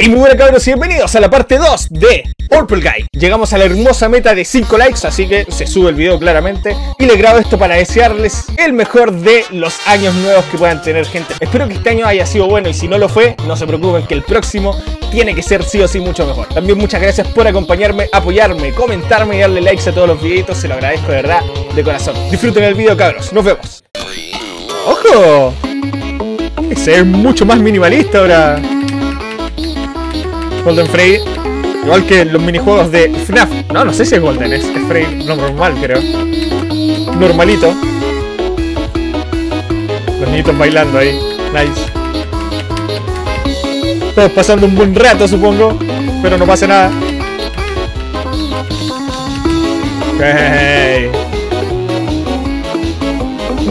Hey, muy buenas cabros y bienvenidos a la parte 2 de Purple Guy. Llegamos a la hermosa meta de 5 likes, así que se sube el video claramente. Y les grabo esto para desearles el mejor de los años nuevos que puedan tener gente. Espero que este año haya sido bueno y si no lo fue, no se preocupen que el próximo tiene que ser sí o sí mucho mejor. También muchas gracias por acompañarme, apoyarme, comentarme y darle likes a todos los videitos. Se lo agradezco de verdad, de corazón. Disfruten el video cabros, nos vemos. ¡Ojo! Ese es mucho más minimalista ahora. Golden Frey. Igual que los minijuegos de FNAF. No, no sé si es Golden, es, es Frey normal, creo. Normalito. Los niñitos bailando ahí. Nice. Todos pasando un buen rato, supongo. Pero no pasa nada. Hey.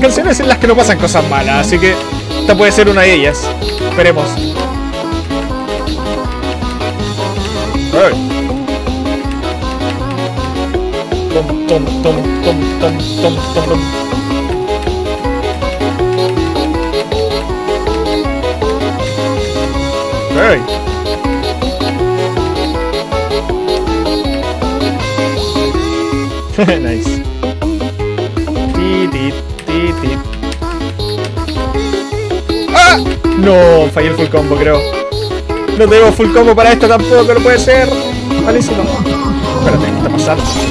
Canciones en las que no pasan cosas malas, así que esta puede ser una de ellas. Esperemos. Hey. nice. ¡Ah! No, fallé el full combo, creo. No tengo full combo para esto tampoco, no puede ser. Malísimo. Espérate, ¿qué está pasando?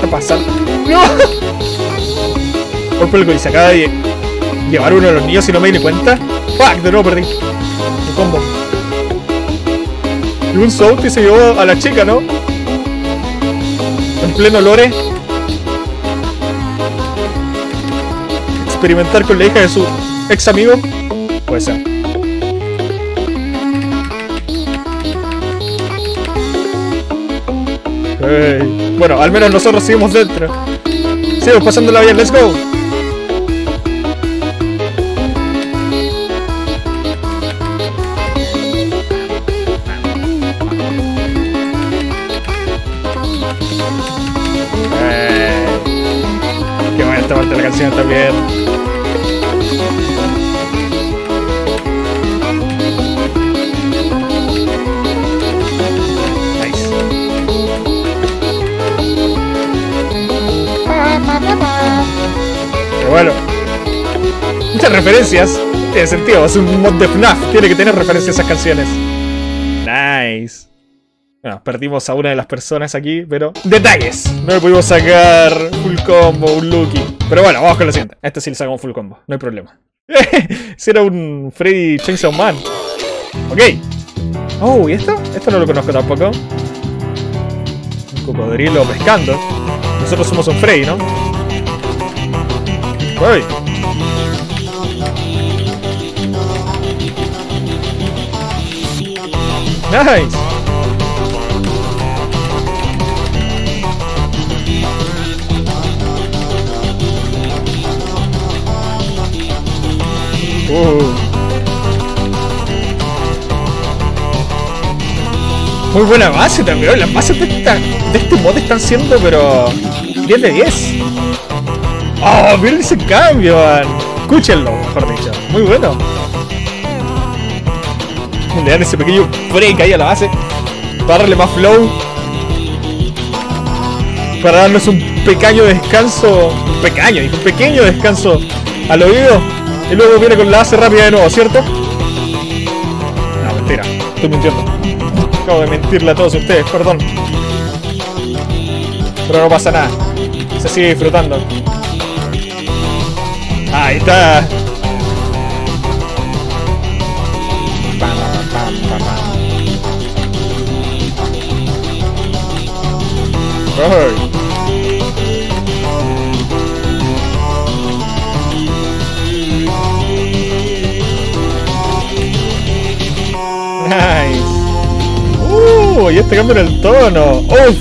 ¿Qué pasando? ¡No! Por el se acaba de llevar uno de los niños y no me di cuenta. ¡Fuck! De nuevo perdí. El combo. Y un South se llevó a la chica, ¿no? En pleno lore. Experimentar con la hija de su ex amigo. Puede ser. Hey. Bueno, al menos nosotros seguimos dentro. Seguimos pasándola bien, let's go. Qué buena parte de la canción también. Pero bueno. Muchas referencias. Tiene sentido, es un mod de FNAF. Tiene que tener referencias a esas canciones. Nice. Bueno, perdimos a una de las personas aquí, pero... ¡Detalles! No le pudimos sacar full combo, un Lucky. Pero bueno, vamos con la siguiente. Este sí le sacamos full combo, no hay problema. si era un Freddy Chainsaw Man. Ok. Oh, ¿y esto? Esto no lo conozco tampoco. Un cocodrilo pescando. Nosotros somos un Freddy, ¿no? Uy. Nice. Uh. Muy buena base también. Las bases de, esta, de este mod están siendo, pero 10 de 10. ¡Oh! Miren ese cambio, man. Escúchenlo, mejor dicho. Muy bueno. Le dan ese pequeño break ahí a la base. Para darle más flow. Para darnos un pequeño descanso. Pequeño, un pequeño descanso al oído. Y luego viene con la base rápida de nuevo, ¿cierto? No, mentira. Estoy mintiendo. Acabo de mentirle a todos ustedes, perdón. Pero no pasa nada. Se sigue disfrutando. Ahí está. Nice. Uh, y este cambio en el tono. Uf.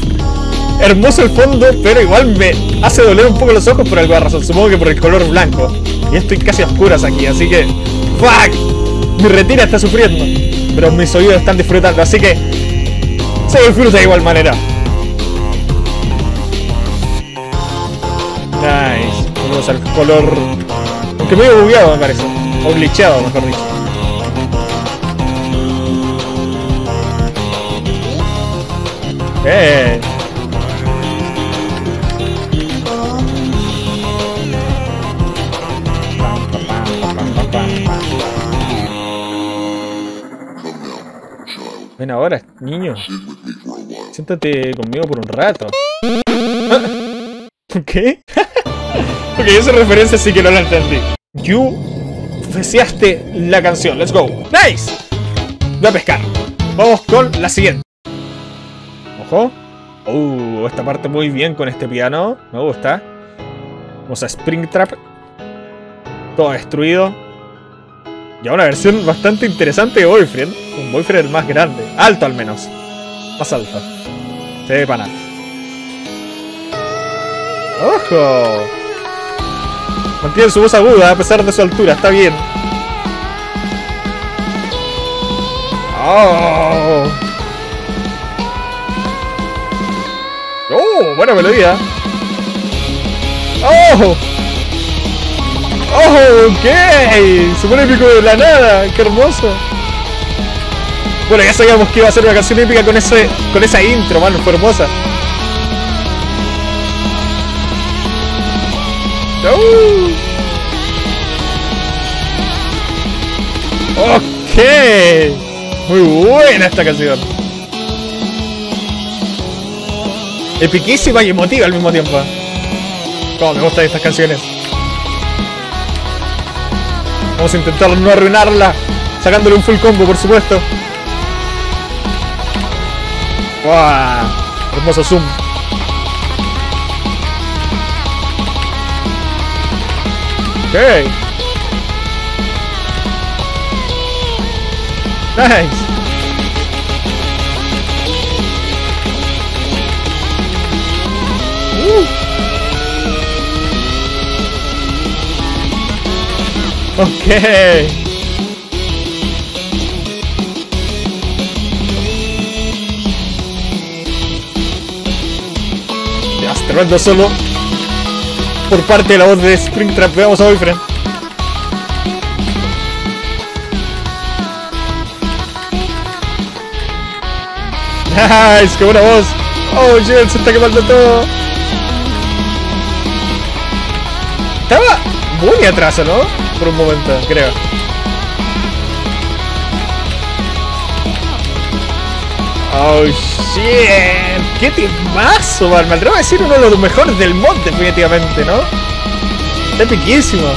Hermoso el fondo, pero igual me hace doler un poco los ojos por alguna razón. Supongo que por el color blanco. Y estoy casi a oscuras aquí, así que... ¡Fuck! Mi retina está sufriendo. Pero mis oídos están disfrutando, así que... Se disfruta de igual manera. Nice. Vamos al color... Aunque medio bugueado me parece. O glitcheado, mejor dicho. Ok. Ven ahora, niño. Siéntate conmigo por un rato. ¿Qué? ok, esa referencia sí que no la entendí. You deseaste la canción. Let's go. Nice. Voy a pescar. Vamos con la siguiente. Ojo. Uh, esta parte muy bien con este piano. Me gusta. Vamos a Springtrap. Todo destruido. Y una versión bastante interesante de Boyfriend. Un Boyfriend más grande. Alto al menos. Más alto. Se ve pana. ¡Ojo! Mantiene su voz aguda a pesar de su altura. Está bien. ¡Oh! ¡Oh! Buena melodía. ¡Oh! ¡Oh! ¡Ok! Se pone épico de la nada. ¡Qué hermoso! Bueno, ya sabíamos que iba a ser una canción épica con, ese, con esa intro, mano. Fue hermosa. ¡Oh! ¡Ok! Muy buena esta canción. Epiquísima y emotiva al mismo tiempo. Como me gustan estas canciones. Vamos a intentar no arruinarla. Sacándole un full combo, por supuesto. ¡Wow! Hermoso zoom. Ok. Nice. Ok. Tremendo solo. Por parte de la voz de Springtrap. Veamos a Boyfriend. Nice, qué buena voz. Oh, shit, se está quemando todo. Estaba muy atrás, ¿no? Por un momento, creo. Oh, shit. Qué timazo, man. Me atrevo a decir uno de los mejores del mod, definitivamente, ¿no? Está piquísimo.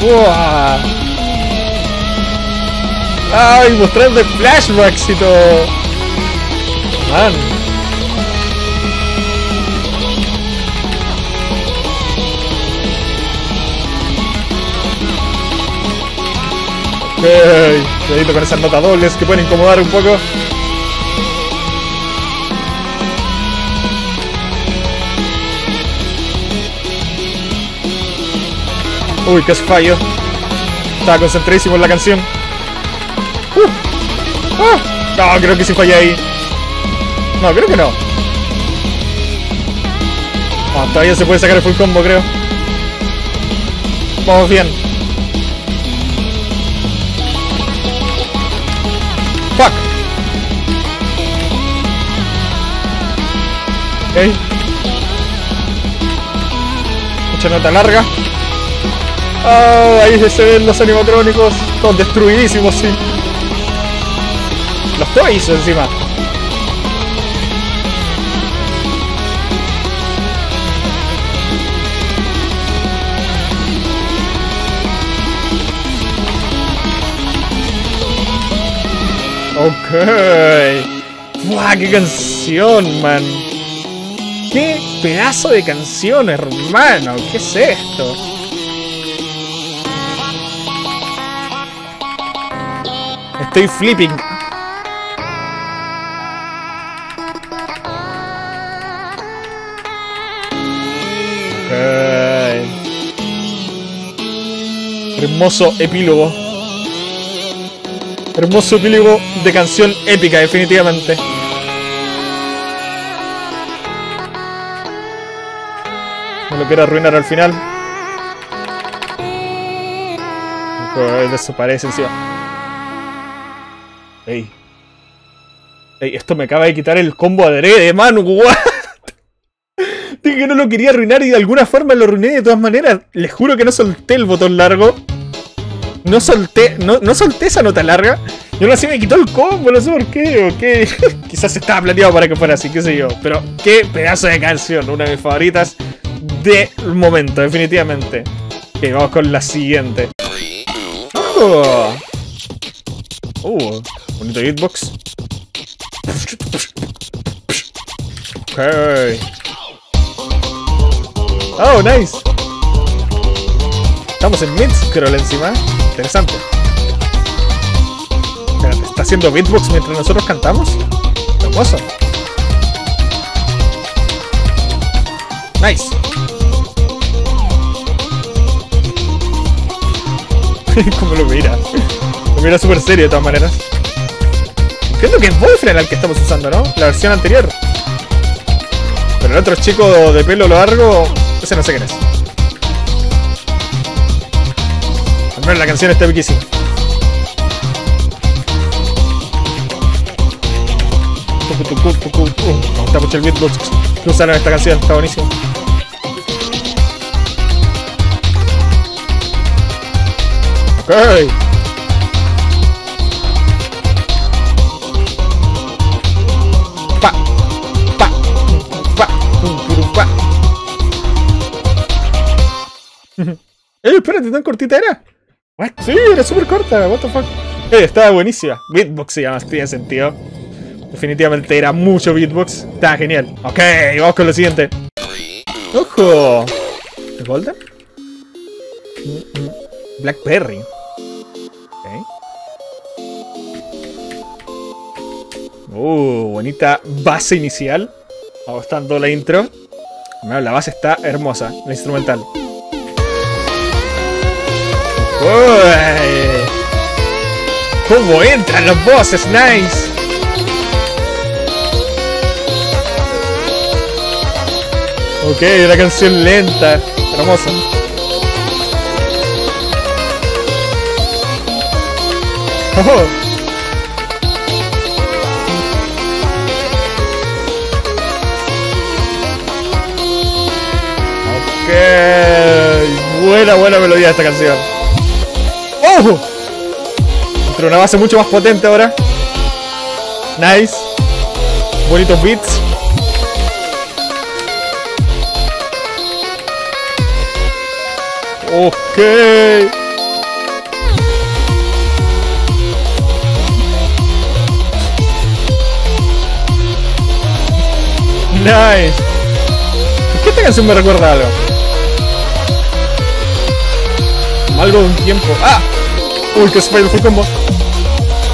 Wow. ¡Ay! Mostrando flashbacks y todo. Man. Ok. Cuidadito con esas notas dobles que pueden incomodar un poco. Uy, qué fallo. Estaba concentradísimo en la canción. Uh. Ah. No, creo que sí fallé ahí. No, creo que no. No, todavía se puede sacar el full combo, creo. Vamos bien. Ok. Mucha nota larga. Oh, ahí se ven los animatrónicos. Todos destruidísimos, sí. Los Toys encima. Ok. ¡Buah, qué canción, man! ¡Qué pedazo de canción, hermano! ¿Qué es esto? Estoy flipping. Hermoso epílogo. Hermoso epílogo de canción épica, definitivamente. No lo quiero arruinar al final. Desaparece encima. Ey. Ey, esto me acaba de quitar el combo adrede, man. What? Dije que no lo quería arruinar y de alguna forma lo arruiné de todas maneras. Les juro que no solté el botón largo. No solté, no, no solté esa nota larga. Y aún así me quitó el combo, no sé por qué. O qué. Quizás estaba planeado para que fuera así, qué sé yo. Pero qué pedazo de canción. Una de mis favoritas del momento, definitivamente. Ok, vamos con la siguiente. Oh. Uh, bonito beatbox. Ok. Oh, nice. Estamos en mid-scroll encima. Interesante. ¿está haciendo beatbox mientras nosotros cantamos? Hermoso. Nice. Como lo mira. Lo mira súper serio de todas maneras. Creo que es Boyfriend el que estamos usando, ¿no? La versión anterior. Pero el otro chico de pelo largo, ese no sé quién es. Al menos la canción está viquísima. Me gusta mucho el beatbox que usaron esta canción, está buenísimo. Ok. Pa, pa, pa. Eh, espérate, tan cortita era. What? Sí, era súper corta, what the fuck. Estaba buenísima. Beatbox se llama, tiene sentido. Definitivamente era mucho beatbox. Estaba genial. Ok, vamos con lo siguiente. ¡Ojo! ¿Es Golden? Blackberry. Ok. Uh, bonita base inicial. Me gustando la intro. La base está hermosa, la instrumental. Uy. ¿Cómo entran los bosses? Nice. Ok, una canción lenta, hermosa. Oh. Ok, buena, buena melodía esta canción. ¡Oh! Entre una base mucho más potente ahora. Nice. Bonitos beats. Ok. Nice. ¿Por qué esta canción me recuerda a algo? Algo de un tiempo. ¡Ah! Uy, que spider fue combo.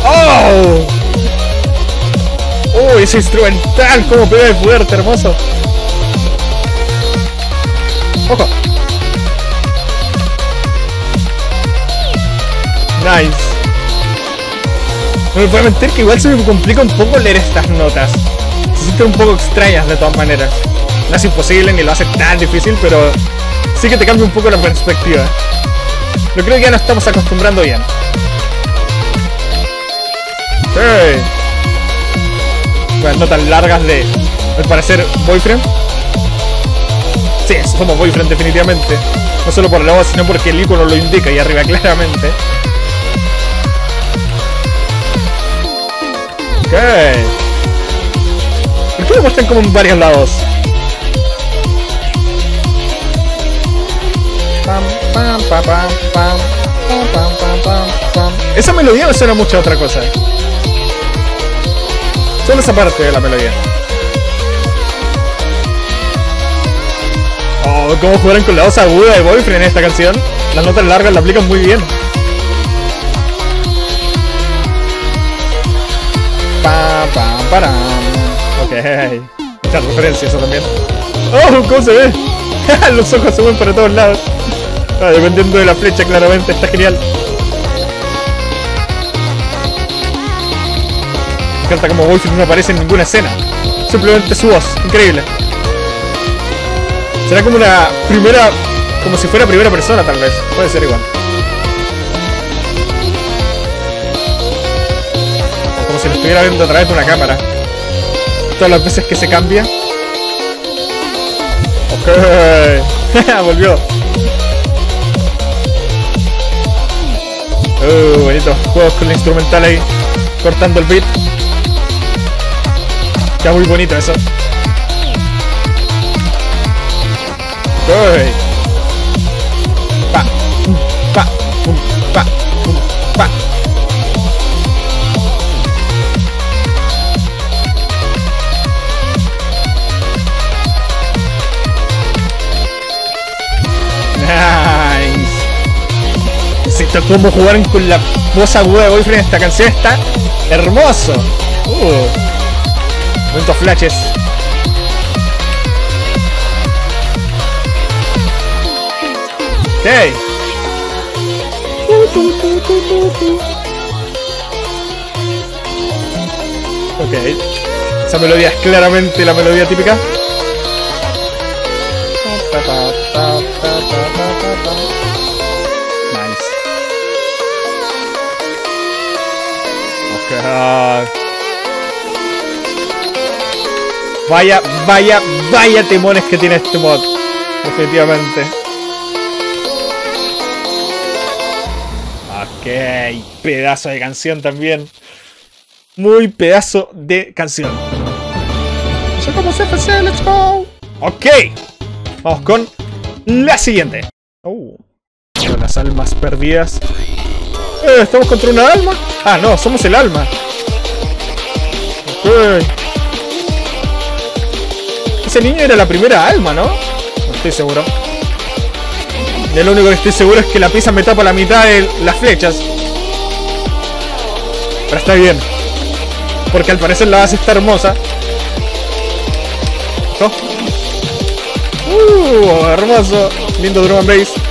¡Oh! ¡Uy, ese instrumental! ¡Cómo pega de fuerte, hermoso! ¡Ojo! Nice. No me puedo mentir que igual se me complica un poco leer estas notas. Se sienten un poco extrañas de todas maneras. No es imposible ni lo hace tan difícil, pero sí que te cambia un poco la perspectiva. Pero creo que ya nos estamos acostumbrando bien. Hey. Bueno, notas largas de, al parecer, boyfriend. Sí, somos boyfriend definitivamente. No solo por la voz, sino porque el icono lo indica ahí arriba claramente. Ok qué lo como en varios lados? Esa melodía me suena mucho a otra cosa. Solo esa parte de la melodía. Oh, cómo jugaron con la voz aguda de Boyfriend en esta canción. Las notas largas la aplican muy bien. Pam, pam, param. Ok. Muchas referencias eso también. ¡Oh! ¿Cómo se ve? Los ojos se mueven para todos lados. Ah, dependiendo de la flecha, claramente. Está genial. Me encanta como Boyfriend no aparece en ninguna escena. Simplemente su voz. Increíble. Será como una primera... Como si fuera primera persona, tal vez. Puede ser igual. estuviera viendo a través de una cámara. Todas las veces que se cambia. Ok. Volvió. Uh, bonito. Juegos con el instrumental ahí. Cortando el beat. Está muy bonito eso. Uy. Pa, pa, pa, pa. Cómo jugaron con la voz aguda de Boyfriend esta canción está hermoso. Uh. Momentos flashes. Ok. Ok. Esa melodía es claramente la melodía típica. Vaya, vaya, vaya timones que tiene este mod. Definitivamente. Ok, pedazo de canción también. Muy pedazo de canción. Sacamos FC, let's go. Ok, vamos con la siguiente. Oh, con las almas perdidas. Eh, ¿Estamos contra una alma? Ah, no, somos el alma. Ok. Ese niño era la primera alma, ¿no? No estoy seguro. De lo único que estoy seguro es que la pizza me tapa la mitad de las flechas. Pero está bien. Porque al parecer la base está hermosa. ¿No? Uh, hermoso. Lindo drum and bass.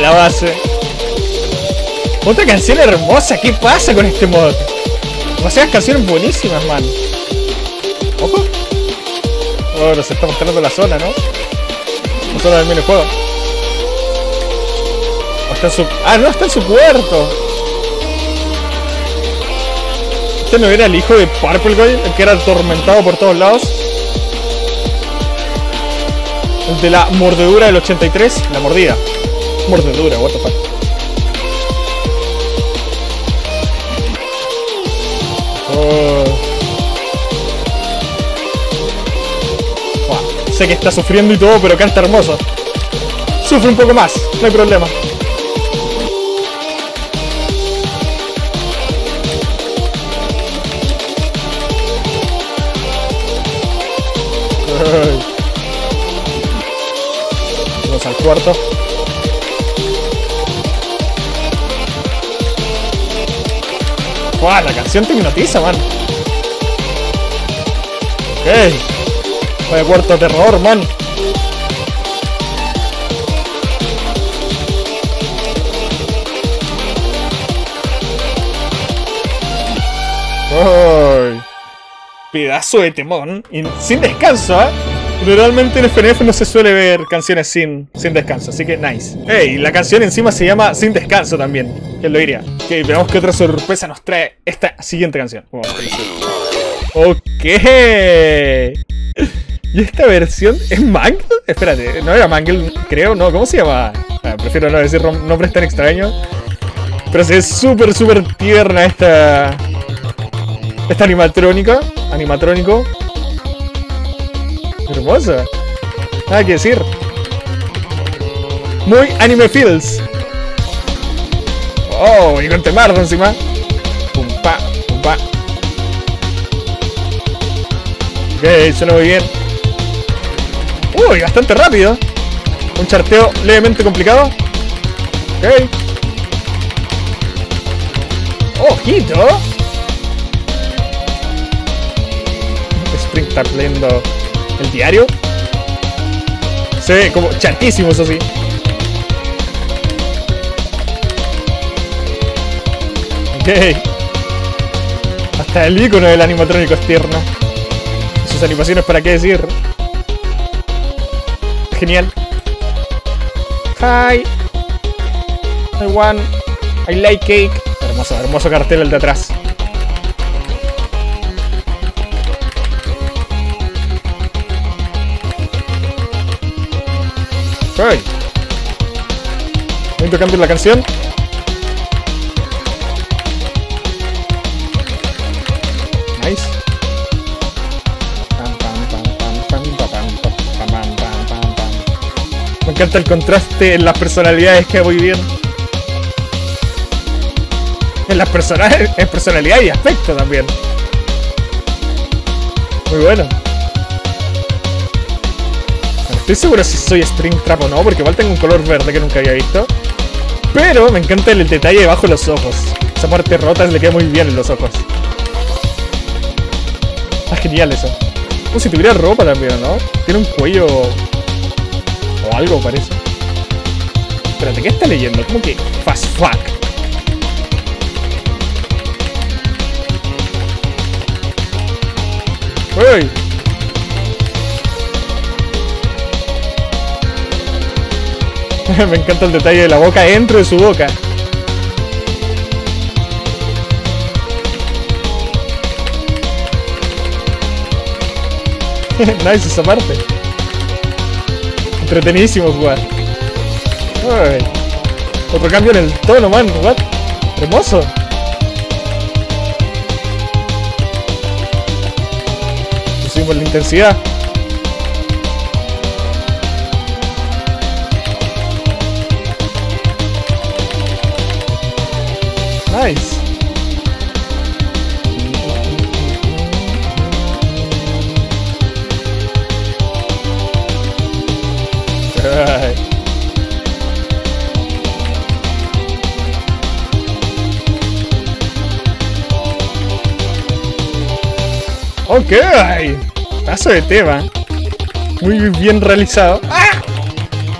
La base. Otra canción hermosa, ¿qué pasa con este mod? Demasiadas canciones buenísimas, man. Ojo. Oh, nos está mostrando la zona, ¿no? La zona del minijuego. Está su... Ah, no, está en su puerto. Este no era el hijo de Purple Guy, el que era atormentado por todos lados. De la mordedura del 83. La mordida. Mordedura, what the fuck. Oh. Buah, sé que está sufriendo y todo, pero canta hermoso. Sufre un poco más, no hay problema. Al cuarto. La canción te hipnotiza, man. Ok. Vaya cuarto terror, man. Ay. Pedazo de temón. Y sin descanso, ¿eh? Realmente en FNF no se suele ver canciones sin, sin descanso, así que nice. Ey, la canción encima se llama Sin Descanso también. ¿Quién lo diría? Ok, veamos qué otra sorpresa nos trae esta siguiente canción. Ok. ¿Y esta versión es Mangle? Espérate, no era Mangle, creo, no, ¿cómo se llama? Ah, prefiero no decir nombres tan extraños. Pero se ve súper, súper tierna esta. Esta animatrónica. Animatrónico. Hermosa. Nada que decir. Muy anime feels. Oh, y con temardo encima. Pum pa. Ok, suena muy bien. Uy, bastante rápido. Un charteo levemente complicado. Ok. ¡Ojito! Spring está el diario. Se ve como chatísimo, eso sí. Ok. Hasta el icono del animatrónico es tierno. Sus animaciones, ¿para qué decir? Genial. Hi. I want. I like cake. Hermoso, hermoso cartel el de atrás. Hey. Momento cambio la canción. Nice. Me encanta el contraste en las personalidades que voy viendo. En las personalidades, en personalidad y aspecto también. Muy bueno. Estoy seguro si soy Springtrap o no, porque igual tengo un color verde que nunca había visto. Pero me encanta el detalle debajo de los ojos. Esa parte rota le queda muy bien en los ojos. Está genial eso. Como si tuviera ropa también, ¿no? Tiene un cuello... O algo parece. Espérate, ¿qué está leyendo? ¿Cómo que fast fuck? ¡Uy! Me encanta el detalle de la boca dentro de su boca. nice esa parte. Entretenidísimo jugar. Otro cambio en el tono, man. What? Hermoso. Subimos la intensidad. Nice. Ay. Ok, paso de tema. Muy bien realizado. ¡Ah!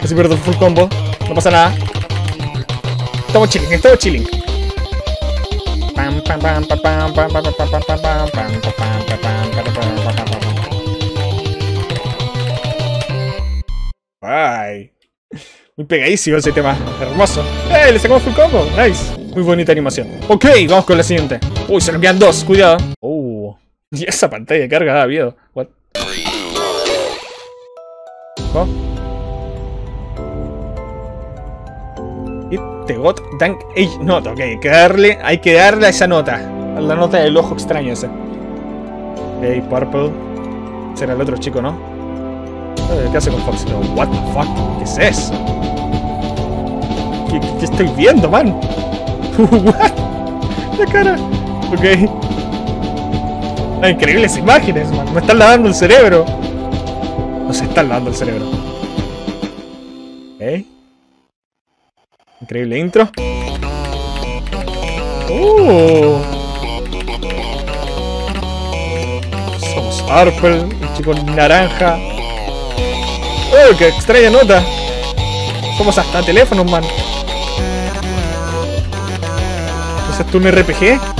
Casi pierdo full combo. No pasa nada. Estamos chilling, estamos chilling. Bye. Muy pegadísimo ese tema. Hermoso. ¡Eh! Le sacamos full combo. Nice. Muy bonita animación. Ok, vamos con la siguiente. Uy, se nos quedan dos. Cuidado. Oh. Y esa pantalla de carga da miedo. What? The got dank age note. Ok, hay que darle, hay que darle a esa nota. A la nota del ojo extraño ese. Ok, Purple. Será el otro chico, ¿no? Eh, ¿Qué hace con Fox? What the fuck? ¿Qué es eso? ¿Qué, qué estoy viendo, man? what? La cara. Ok. Ah, increíbles imágenes, man. Me están lavando el cerebro. Nos están lavando el cerebro. Increíble intro. Uh. Somos Purple, el chico naranja. ¡Oh, qué extraña nota! Somos hasta teléfonos, man. ¿Es esto un RPG?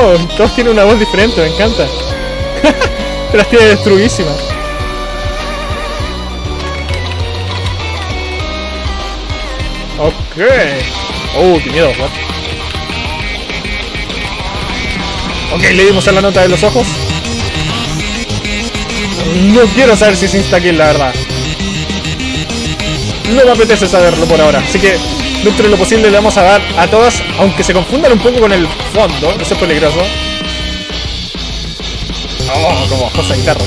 Oh, todos tienen una voz diferente, me encanta. Las tiene destruidísimas. Ok. Oh, qué miedo, what? Ok, le dimos a la nota de los ojos. No quiero saber si es insta-kill, la verdad. No me apetece saberlo por ahora. Así que, dentro de lo posible, le vamos a dar a todas, aunque se confundan un poco con el fondo. Eso es peligroso. Oh, como cosa de guitarra.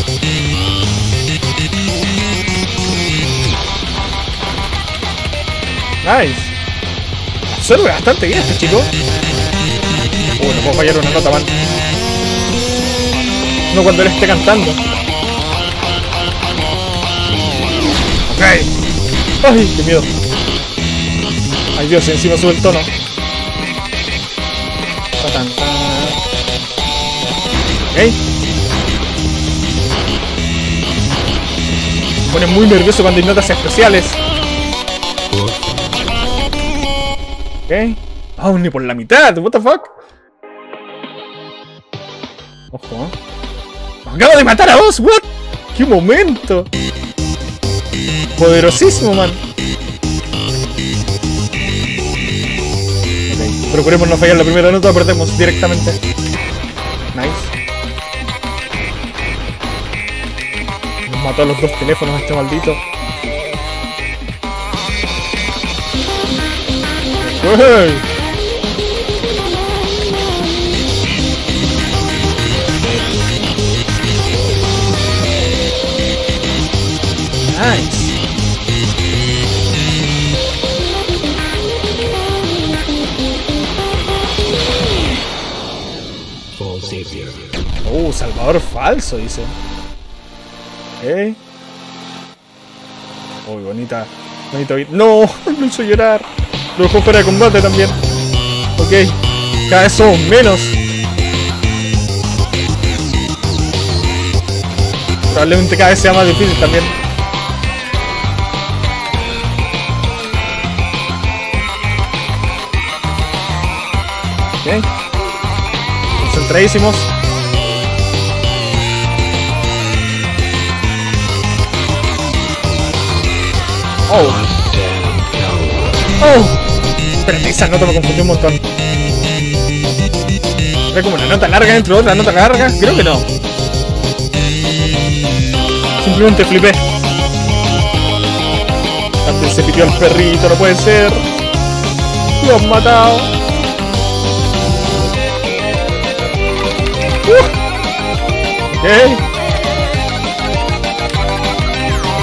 Nice. Absorbe bastante bien este chico. Uy, no puedo fallar una nota, man. No cuando él esté cantando. Ok. ¡Ay, qué miedo! Ay Dios, encima sube el tono. Me pone muy nervioso cuando hay notas especiales. Ok. Oh, ni por la mitad, what the fuck. Ojo. Acabo de matar a vos, what? ¡Qué momento! Poderosísimo, man. Procuremos no fallar la primera nota, perdemos directamente. Nice. Nos mató a los dos teléfonos este maldito. ¡Hey! Nice. Falso, dice. ¿Eh? Uy, bonita. Bonito. No, no hizo llorar. Lo dejó fuera de combate también. Ok. Cada vez somos menos. Probablemente cada vez sea más difícil también. Ok. Concentradísimos. Oh. Oh. Espérate, esa nota me confundió un montón. ¿Era como una nota larga dentro de otra nota larga? Creo que no. Simplemente flipé. Antes se pidió al perrito, no puede ser. Lo han matado. Uh. Ok.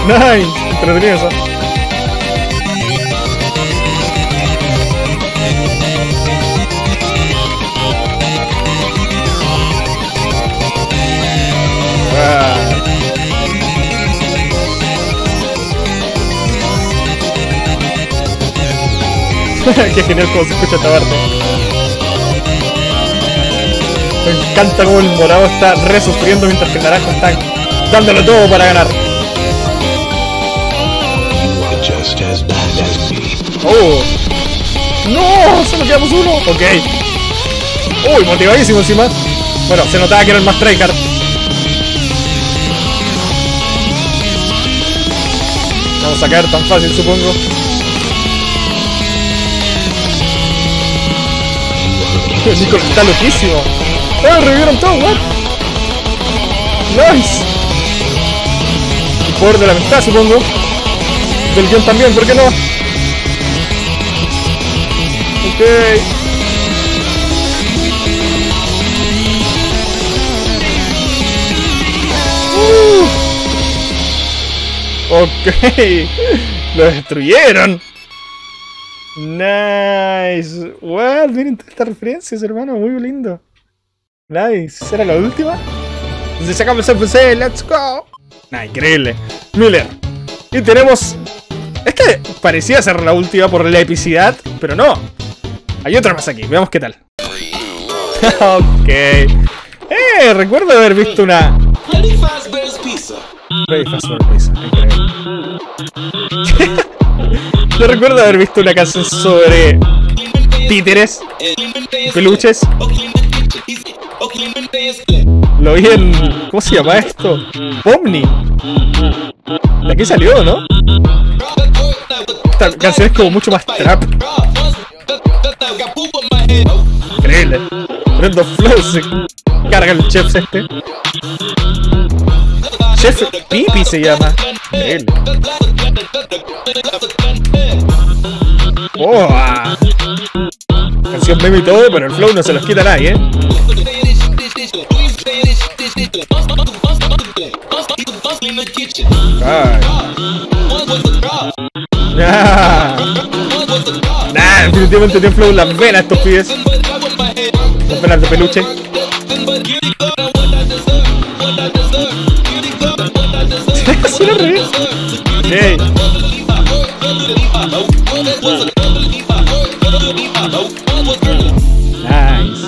Nice. Entretenido eso. Qué genial cómo se escucha esta parte. Me encanta cómo el morado está resufriendo mientras que el naranjo está dándolo todo para ganar. ¡Oh! ¡No! ¡Solo quedamos uno! Ok. ¡Uy! Motivadísimo encima. Bueno, se notaba que era el más tryhard. Vamos a caer tan fácil, supongo. Nico está loquísimo. ¡Oh! ¡Revivieron todo! ¿What? ¡Nice! El poder de la amistad, supongo. Del guion también, ¿por qué no? Ok. Uh. Ok. Lo destruyeron. Nice. Wow, miren todas estas referencias, hermano. Muy lindo. Nice. ¿Será la última? Se sacamos el PC. Let's go. Nah, increíble. Miller. Y tenemos... Esta parecía ser la última por la epicidad, pero no. Hay otra más aquí, veamos qué tal. ok. Eh, recuerdo haber visto una... Freddy Fazbear Pizza, increíble. Yo recuerdo haber visto una canción sobre títeres, peluches. Lo vi en... ¿Cómo se llama esto? Omni. De aquí salió, ¿no? Esta canción es como mucho más trap. Increíble. Prendo flow se carga el chef este. Chef Pipi se llama. Increíble. Oh, ah. Canción meme y todo, pero el flow no se los quita nadie, ¿eh? Nah. Nah, definitivamente tiene flow las venas estos pibes. Las venas de peluche. Revés. Okay. Nice.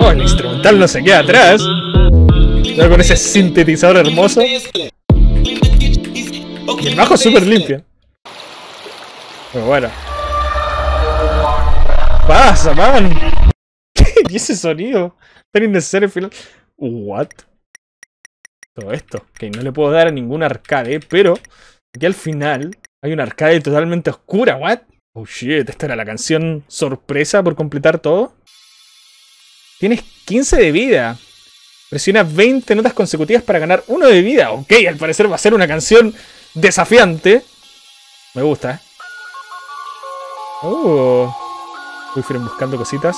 Oh, el instrumental no se queda atrás. Ya con ese sintetizador hermoso. Y el bajo súper limpio. Pero bueno. pasa, man? ¿Y ese sonido? Tan innecesario al final. What? Todo esto. Que no le puedo dar a ningún arcade, pero aquí al final hay un arcade totalmente oscura. What? Oh shit, esta era la canción sorpresa por completar todo. Tienes 15 de vida. Presiona 20 notas consecutivas para ganar 1 de vida. Ok, al parecer va a ser una canción desafiante. Me gusta, ¿eh? Oh. Fui buscando cositas.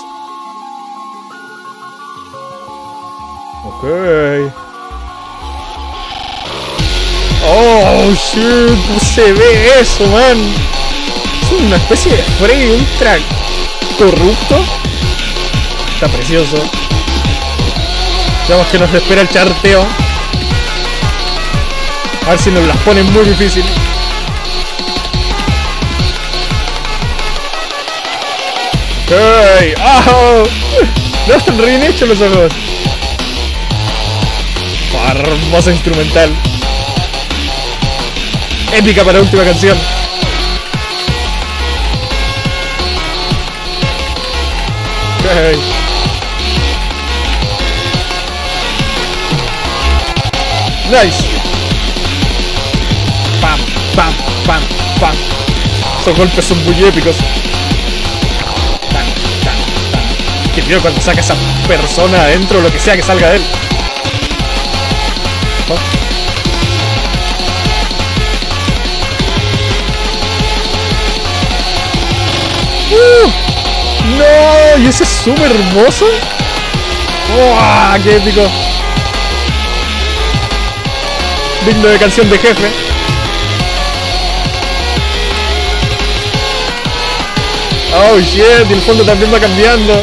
Ok. Oh, shit. ¿Cómo se ve eso, man? Es una especie de Freddy ultra corrupto. Está precioso. Veamos que nos espera el charteo. A ver si nos las ponen muy difícil. ¡Hey! ¡Oh! No están bien hechos los ojos. Hermosa instrumental. Épica para la última canción. Nice. Pam, pam, pam, pam. Esos golpes son muy épicos. Qué miedo cuando saca esa persona adentro, lo que sea que salga de él. ¡No! ¿Y ese es súper hermoso? ¡Wow! ¡Qué épico! Digno de canción de jefe. Oh shit, y el fondo también va cambiando.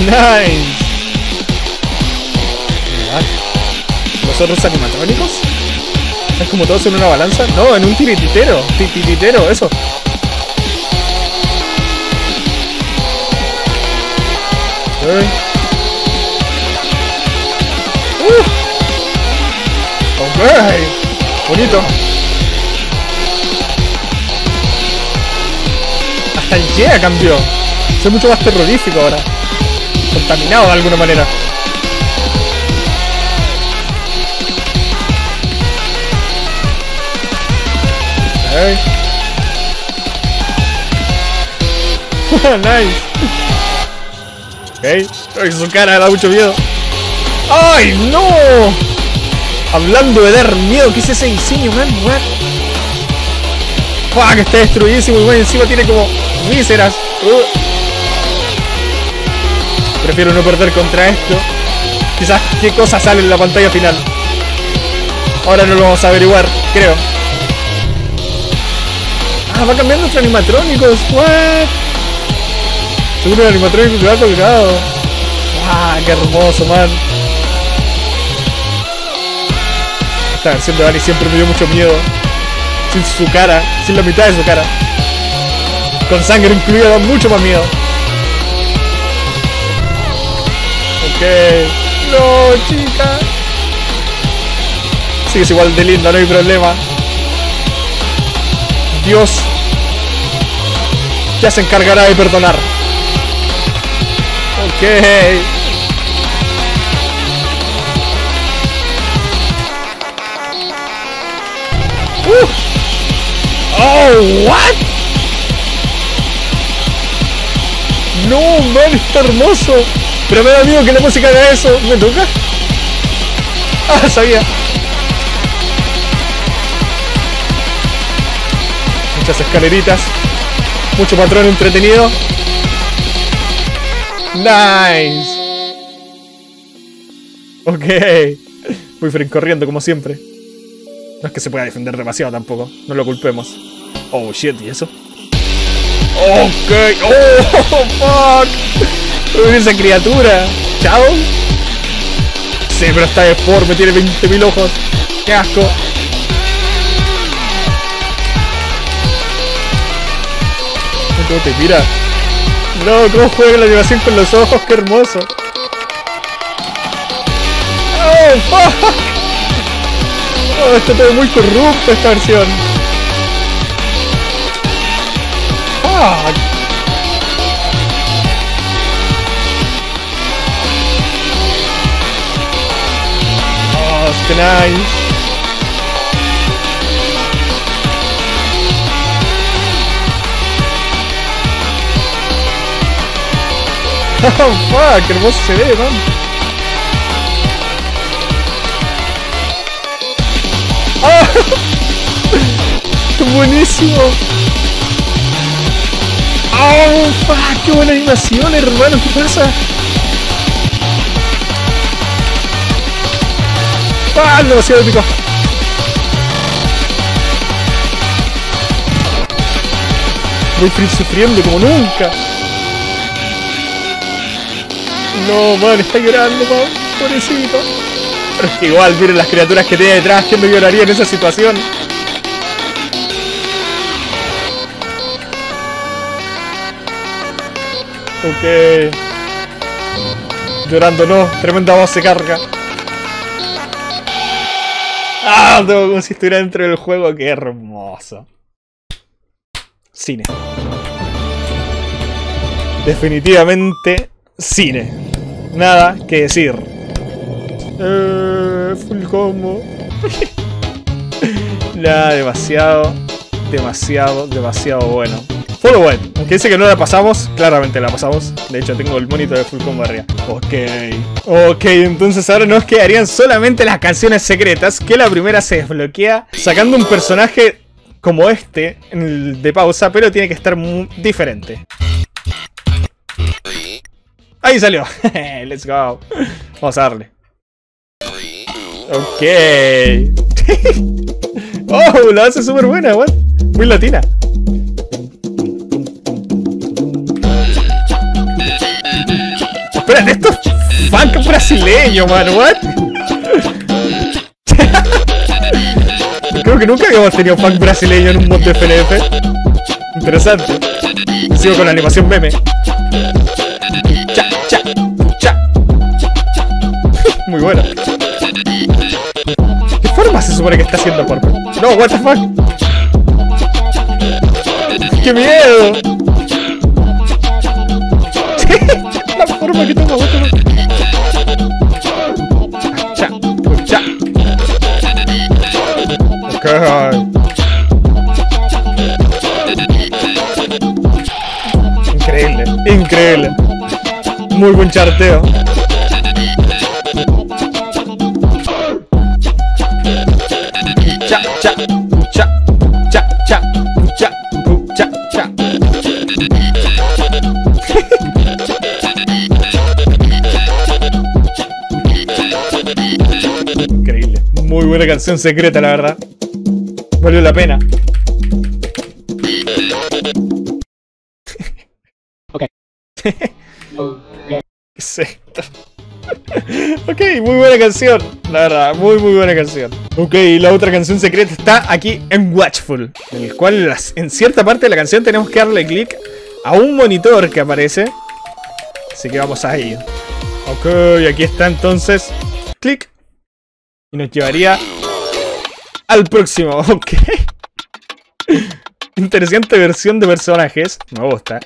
Nice. ¿Los otros animatrónicos? ¿Es como todos en una balanza? No, en un tirititero. Tirititero, eso. Uh. Ok. Bonito. Hasta el yeah cambió. Es mucho más terrorífico ahora. Contaminado de alguna manera. Nice. Ay, su cara da mucho miedo. ¡Ay, no! Hablando de dar miedo, ¿qué es ese diseño, man? What? Fuck, está destruidísimo y bueno, encima tiene como vísceras. Uh. Prefiero no perder contra esto. Quizás qué cosa sale en la pantalla final. Ahora no lo vamos a averiguar, creo. Ah, va cambiando entre animatrónicos. What? Seguro el animatrónico que va colgado. Ah, qué hermoso, man. Esta versión de Dani siempre me dio mucho miedo. Sin su cara, sin la mitad de su cara. Con sangre incluida da mucho más miedo. Ok. No, chica. Sigues igual de linda, no hay problema. Dios ya se encargará de perdonar. Ok. Uh. Oh, what? No, man, está hermoso. Pero me da miedo que la música haga eso. ¿Me toca? Ah, sabía. Muchas escaleritas. Mucho patrón entretenido. Nice. Ok. Boyfriend corriendo como siempre. No es que se pueda defender demasiado tampoco. No lo culpemos. Oh shit, ¿y eso? Ok. Oh, fuck. Esa criatura. Chao. Sí, pero está deforme, tiene 20.000 ojos. Qué asco. ¿Cómo te mira? No, cómo juega la animación con los ojos, qué hermoso. Oh, fuck. Oh, está todo muy corrupto esta versión. fuck? Oh, qué nice. Oh, fuck, qué hermoso se ve, man. ¡Ah! ¡Buenísimo! ¡Oh, fuck! ¡Qué buena animación, hermano! ¿Qué pasa? ¡Ah! Demasiado épico. Voy sufriendo como nunca. No, man, está llorando, man. Pobrecito. Pero es que igual, miren las criaturas que tiene detrás. ¿Quién me lloraría en esa situación? Ok. Llorando no, tremenda voz se carga. Ah, tengo como si estuviera dentro del juego, qué hermoso. Cine. Definitivamente cine. Nada que decir. Eh, full combo. Nada, demasiado, demasiado, demasiado bueno. Follow bueno. Aunque dice que no la pasamos, claramente la pasamos. De hecho, tengo el monitor de full combo arriba. Ok. Ok, entonces ahora nos quedarían solamente las canciones secretas. Que la primera se desbloquea sacando un personaje como este en el de pausa, pero tiene que estar muy diferente. Ahí salió. Let's go. Vamos a darle. Ok. oh, la hace súper buena, what? Muy latina. Espérate, esto es funk brasileño, man, what? Creo que nunca habíamos tenido funk brasileño en un mod de FNF. Interesante. Sigo con la animación meme. Muy buena. ¿Qué forma se supone que está haciendo Purple? No, what the fuck. ¡Qué miedo! La forma que toma, what the fuck. Cha, cha. Ok. Increíble, increíble. Muy buen charteo. Buena canción secreta, la verdad. Valió la pena. ok. ¿Qué es esto? ok, muy buena canción. La verdad, muy muy buena canción. Ok, la otra canción secreta está aquí en Watchful. En el cual las- en cierta parte de la canción tenemos que darle clic a un monitor que aparece. Así que vamos a ir. Ok, aquí está entonces. Clic. Y nos llevaría al próximo. Ok. Interesante versión de personajes. Me gusta.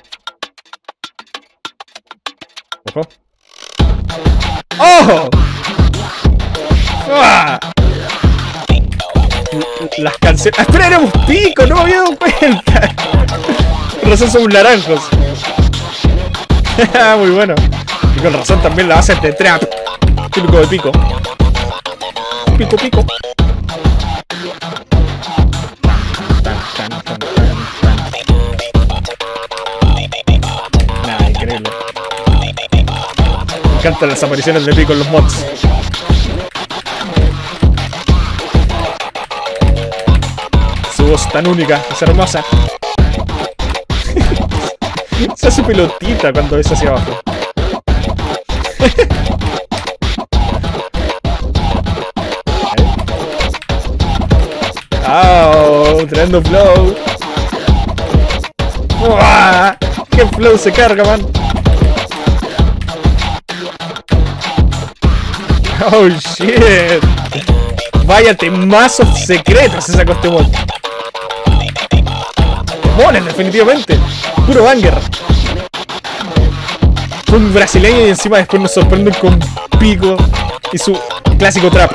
Ojo. ¡Oh! ¡Ah! Las canciones. ¡Ah, espera, éramos pico! ¡No me había dado cuenta! Razón somos naranjos. Muy bueno. Y con razón también la base de trap. Típico de pico. Pico, pico. Nada, increíble. Me encantan las apariciones de pico en los mods. Su voz tan única, es hermosa. Se hace pelotita cuando ves hacia abajo. ¡Oh! Tremendo flow. ¡Uah! ¡Qué flow se carga, man! ¡Oh, shit! Vaya temazos secretos esa este mod. mones, definitivamente. Puro banger. Un brasileño y encima después nos sorprenden con Pico y su clásico trap.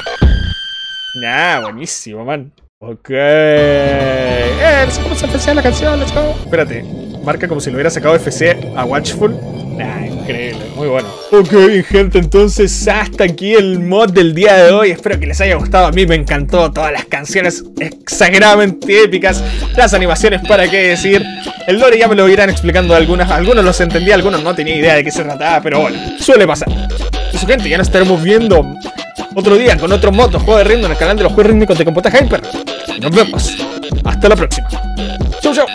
Nah, buenísimo, man. Ok. Eh, cómo se FC la canción, let's go. Espérate, marca como si lo hubiera sacado FC a Watchful. Nah, increíble, muy bueno. Ok, gente, entonces hasta aquí el mod del día de hoy. Espero que les haya gustado. A mí me encantó todas las canciones exageradamente épicas. Las animaciones, para qué decir. El lore ya me lo irán explicando algunas. Algunos los entendí, algunos no tenía idea de qué se trataba, pero bueno, suele pasar. Eso, gente, ya nos estaremos viendo otro día con otro de juego de en el canal de los juegos rítmicos de Compota Hyper. Nos vemos. Hasta la próxima. Chau, chau.